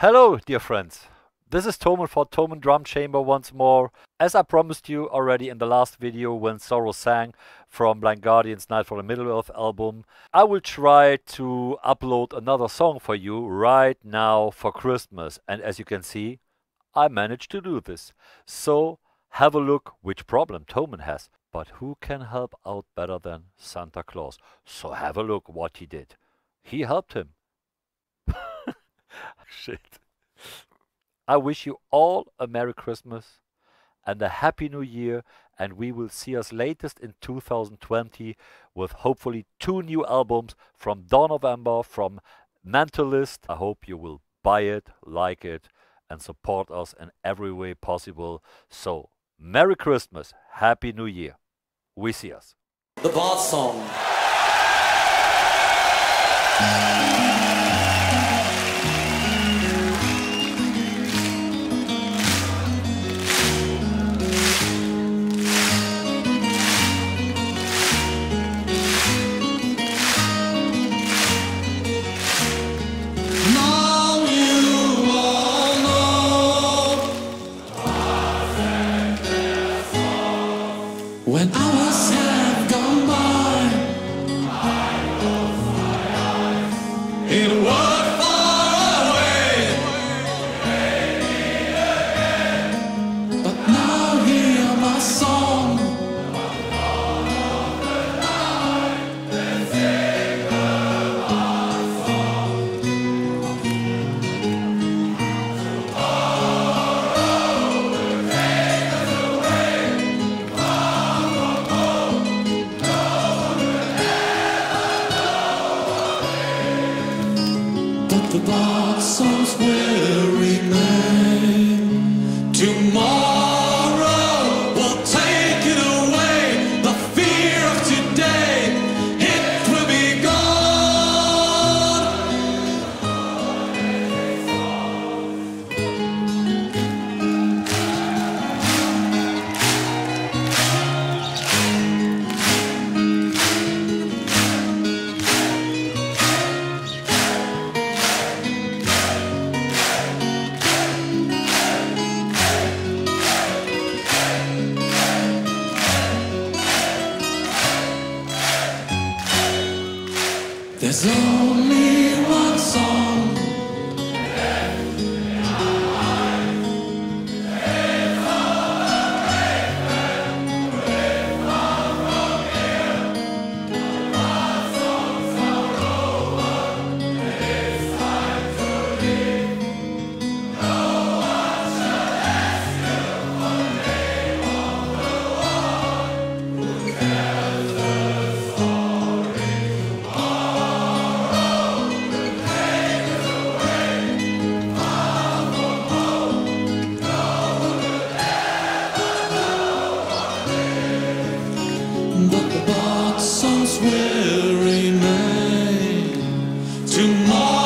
Hello, dear friends. This is Thomen for Thomen Drum Chamber once more. As I promised you already in the last video when Sorrow sang from Blind Guardian's Nightfall in Middle-earth album, I will try to upload another song for you right now for Christmas. And as you can see, I managed to do this. So have a look which problem Thomen has. But who can help out better than Santa Claus? So have a look what he did. He helped him. Shit. I wish you all a Merry Christmas and a Happy New Year, and we will see us latest in 2020 with hopefully two new albums from Dawn of Amber, from Mentalist. I hope you will buy it, like it, and support us in every way possible. So, Merry Christmas, Happy New Year. We see us. The Bard's Song. There's only one song tomorrow.